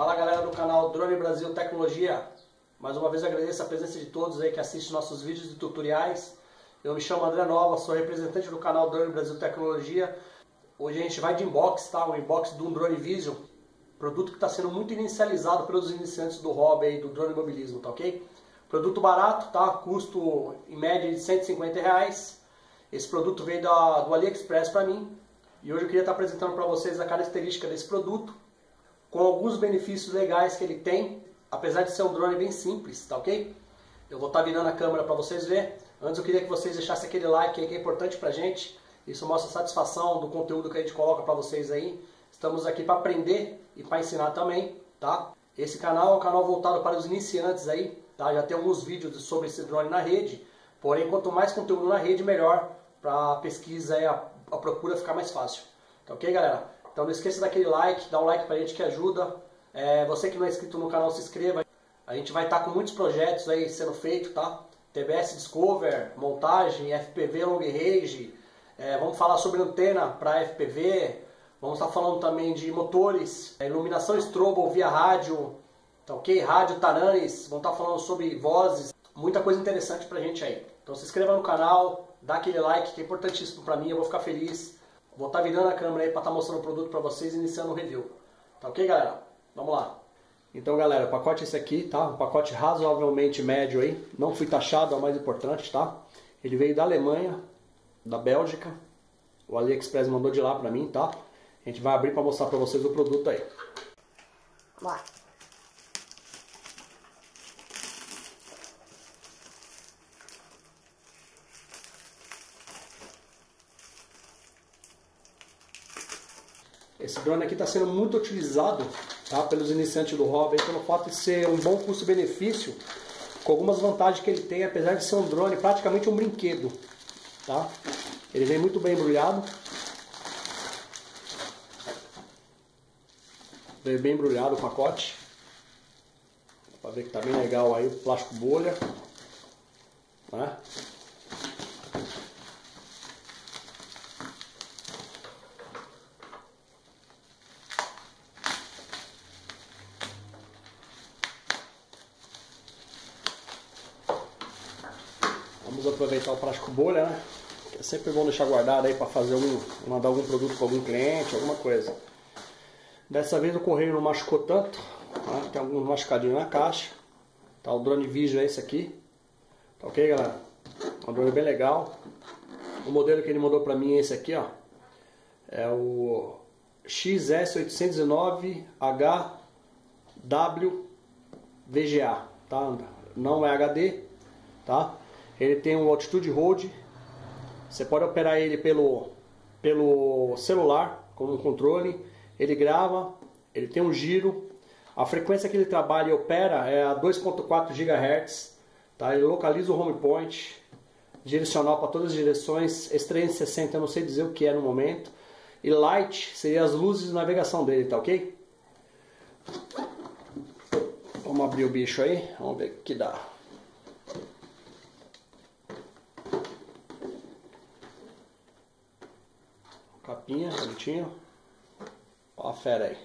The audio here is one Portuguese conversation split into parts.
Fala galera do canal Drone Brasil Tecnologia. Mais uma vez agradeço a presença de todos aí que assistem nossos vídeos e tutoriais. Eu me chamo André Nova, sou representante do canal Drone Brasil Tecnologia. Hoje a gente vai de inbox, tá? O inbox do Drone Vision, produto que está sendo muito inicializado pelos iniciantes do hobby aí, do drone mobilismo, tá ok? Produto barato, tá? Custo em média de 150 reais. Esse produto veio da, do AliExpress para mim. E hoje eu queria estar apresentando para vocês a característica desse produto com alguns benefícios legais que ele tem, apesar de ser um drone bem simples, tá ok? Eu vou estar virando a câmera para vocês verem. Antes eu queria que vocês deixassem aquele like aí que é importante pra gente. Isso mostra satisfação do conteúdo que a gente coloca para vocês aí. Estamos aqui para aprender e para ensinar também, tá? Esse canal é um canal voltado para os iniciantes aí, tá? Já tem alguns vídeos sobre esse drone na rede. Porém, quanto mais conteúdo na rede, melhor para a pesquisa e a, a procura ficar mais fácil. Tá ok, galera? Então não esqueça daquele like, dá um like pra gente que ajuda. É, você que não é inscrito no canal, se inscreva. A gente vai estar com muitos projetos aí sendo feito, tá? TBS Discover, montagem, FPV Long Range. É, vamos falar sobre antena para FPV. Vamos estar falando também de motores, é, iluminação strobo via rádio, tá ok? Rádio Taranes. Vamos estar falando sobre vozes. Muita coisa interessante pra gente aí. Então se inscreva no canal, dá aquele like que é importantíssimo pra mim, eu vou ficar feliz. Vou estar tá virando a câmera aí para estar tá mostrando o produto para vocês iniciando o review. Tá ok, galera? Vamos lá. Então, galera, o pacote é esse aqui, tá? Um pacote razoavelmente médio aí. Não fui taxado, é o mais importante, tá? Ele veio da Alemanha, da Bélgica. O AliExpress mandou de lá pra mim, tá? A gente vai abrir para mostrar para vocês o produto aí. Vamos lá. Esse drone aqui está sendo muito utilizado tá, pelos iniciantes do hobby, pelo fato de ser um bom custo-benefício, com algumas vantagens que ele tem, apesar de ser um drone praticamente um brinquedo. Tá? Ele vem muito bem embrulhado. Veio bem embrulhado o pacote. Para ver que tá bem legal aí o plástico bolha. Né? Vamos aproveitar o plástico bolha, né? É sempre bom deixar guardado aí para fazer um, mandar algum produto para algum cliente, alguma coisa. Dessa vez o correio não machucou tanto, tá? tem alguns machucadinhos na caixa. Tá, o drone Vision é esse aqui. Tá ok, galera? Um drone bem legal. O modelo que ele mandou para mim é esse aqui, ó. É o XS809HWVGA, tá? Não é HD, tá? Ele tem um altitude hold. Você pode operar ele pelo, pelo celular, como um controle. Ele grava, ele tem um giro. A frequência que ele trabalha e opera é a 2.4 GHz. Tá? Ele localiza o home point, direcional para todas as direções. Esse 360 eu não sei dizer o que é no momento. E light seria as luzes de navegação dele, tá ok? Vamos abrir o bicho aí, vamos ver o que dá. Capinha, bonitinho. Ó a fera aí.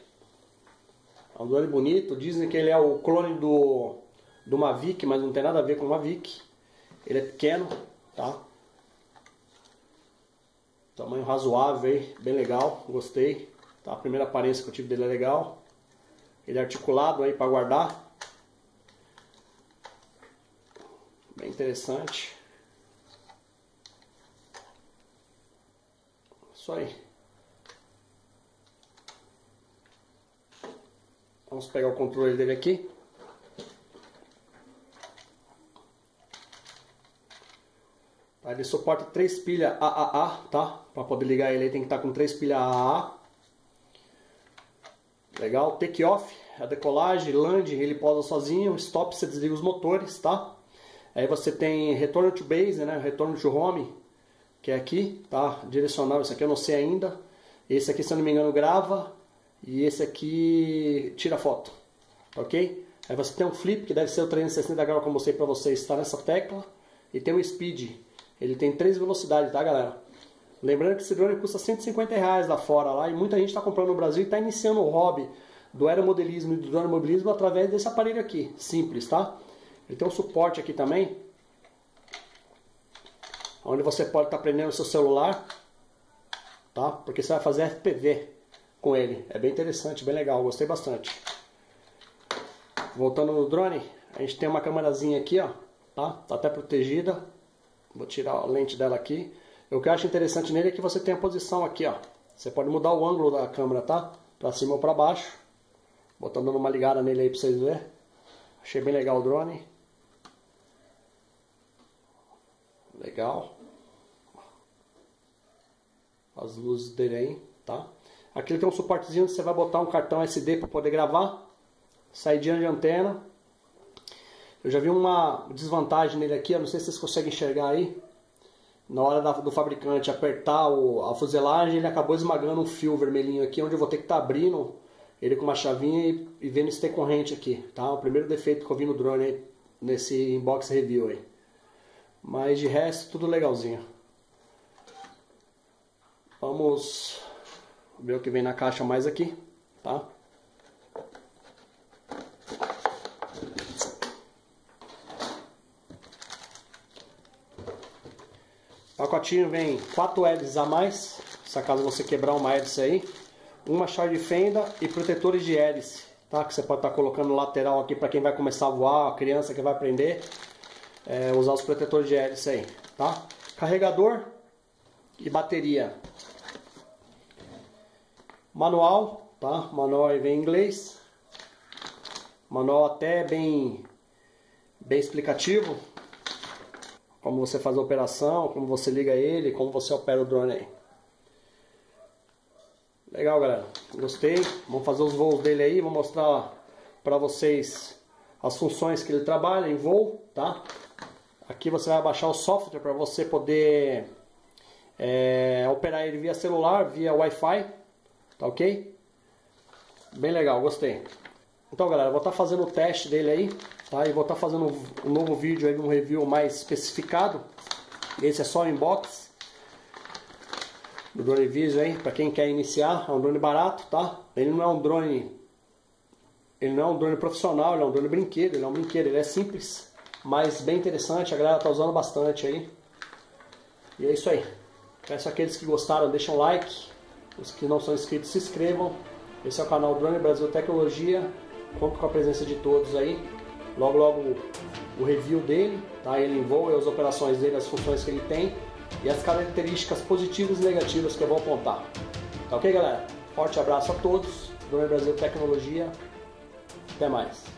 É um drone bonito. Dizem que ele é o clone do, do Mavic, mas não tem nada a ver com o Mavic. Ele é pequeno, tá? Tamanho razoável aí, bem legal, gostei. Tá? A primeira aparência que eu tive dele é legal. Ele é articulado aí para guardar. Bem interessante. Isso aí. Vamos pegar o controle dele aqui. Tá, ele suporta três pilhas AAA, tá? Para poder ligar ele tem que estar tá com três pilhas AAA. Legal, take off, a decolagem, land, ele posa sozinho, stop você desliga os motores, tá? Aí você tem retorno to base, né? Retorno to home, que é aqui, tá? Direcional, esse aqui eu não sei ainda. Esse aqui, se eu não me engano, grava. E esse aqui tira foto, ok? Aí você tem um flip, que deve ser o 360 graus como eu mostrei para vocês, está nessa tecla. E tem o speed, ele tem três velocidades, tá galera? Lembrando que esse drone custa 150 reais lá fora lá, e muita gente está comprando no Brasil e está iniciando o hobby do aeromodelismo e do dronemobilismo através desse aparelho aqui, simples, tá? Ele tem um suporte aqui também, onde você pode estar tá prendendo seu celular, tá? Porque você vai fazer FPV com ele. É bem interessante, bem legal, gostei bastante. Voltando no drone, a gente tem uma câmerazinha aqui, ó, tá? Tá até protegida. Vou tirar a lente dela aqui. O que eu acho interessante nele é que você tem a posição aqui, ó. Você pode mudar o ângulo da câmera, tá? Pra cima ou pra baixo. Botando uma ligada nele aí pra vocês verem. Achei bem legal o drone. Legal. As luzes dele aí, tá? Aqui ele tem um suportezinho que você vai botar um cartão SD para poder gravar. Saidinha de antena. Eu já vi uma desvantagem nele aqui, eu não sei se vocês conseguem enxergar aí. Na hora da, do fabricante apertar o, a fuselagem, ele acabou esmagando um fio vermelhinho aqui, onde eu vou ter que estar tá abrindo ele com uma chavinha e, e vendo se tem corrente aqui, tá? O primeiro defeito que eu vi no drone aí, nesse inbox review aí. Mas de resto, tudo legalzinho. Vamos ver o que vem na caixa mais aqui, tá? Pacotinho vem 4 hélices a mais, se acaso você quebrar uma hélice aí uma chave de fenda e protetores de hélice, tá? Que você pode estar tá colocando no lateral aqui para quem vai começar a voar, a criança que vai aprender, é, usar os protetores de hélice aí, tá? Carregador e bateria. Manual, tá? Manual vem em inglês. Manual até bem, bem explicativo. Como você faz a operação, como você liga ele, como você opera o drone aí. Legal, galera. Gostei. Vamos fazer os voos dele aí. Vou mostrar para vocês as funções que ele trabalha em voo, tá? Aqui você vai baixar o software para você poder é, operar ele via celular, via Wi-Fi, tá ok? Bem legal, gostei. Então, galera, vou estar tá fazendo o teste dele aí, tá? E vou estar tá fazendo um novo vídeo aí, um review mais especificado. Esse é só o inbox do drone Vision aí, para quem quer iniciar, é um drone barato, tá? Ele não é um drone ele não é um drone profissional, ele é um drone brinquedo, ele é um brinquedo, ele é simples, mas bem interessante, a galera tá usando bastante aí. E é isso aí. Peço aqueles que gostaram, deixem um like, os que não são inscritos se inscrevam. Esse é o canal Drone Brasil Tecnologia, conto com a presença de todos aí. Logo logo o review dele, tá? Ele em voo, as operações dele, as funções que ele tem e as características positivas e negativas que eu vou apontar. Tá ok, galera? Forte abraço a todos. Drone Brasil Tecnologia. Até mais.